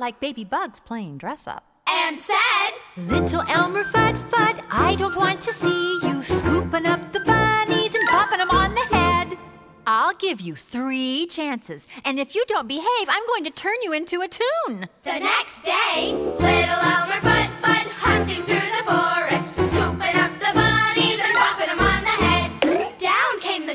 like baby bugs playing dress up. and said, Little Elmer Fudd Fudd, I don't want to see you scooping up the bunnies and popping them on the head. I'll give you three chances, and if you don't behave, I'm going to turn you into a tune. The next day,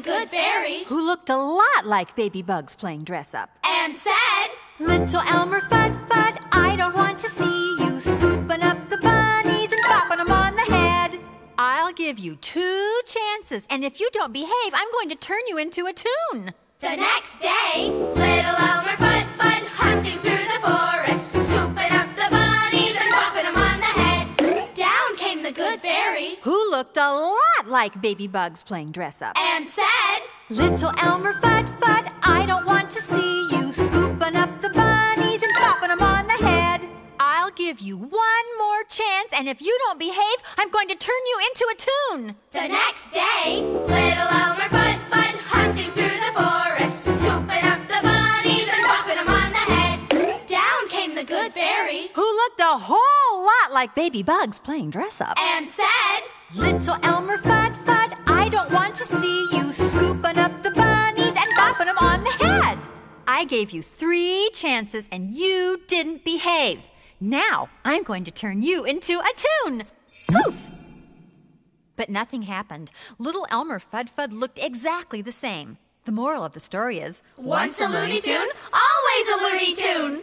good fairy Who looked a lot like baby bugs playing dress up. and said, Little Elmer Fudd Fudd, I don't want to see you scooping up the bunnies and popping them on the head. I'll give you two chances, and if you don't behave, I'm going to turn you into a tune. The next day, fairy Who looked a lot like baby bugs playing dress up. and said, Little Elmer Fudd Fudd, I don't want to see you scooping up the bunnies and popping them on the head. I'll give you one more chance, and if you don't behave, I'm going to turn you into a tune. The next day, little Elmer Fudd Fudd hunting through the forest, scooping up the bunnies and popping them on the head. Down came the good fairy Who looked a whole lot like baby bugs playing dress up. and said, Little Elmer Fudd Fudd, I don't want to see you scooping up the bunnies and popping them on the head. I gave you three chances, and you didn't behave. Now I'm going to turn you into a tune. Poof! But nothing happened. Little Elmer Fudd Fudd looked exactly the same. The moral of the story is Once a Looney Tune, always a Looney Tune.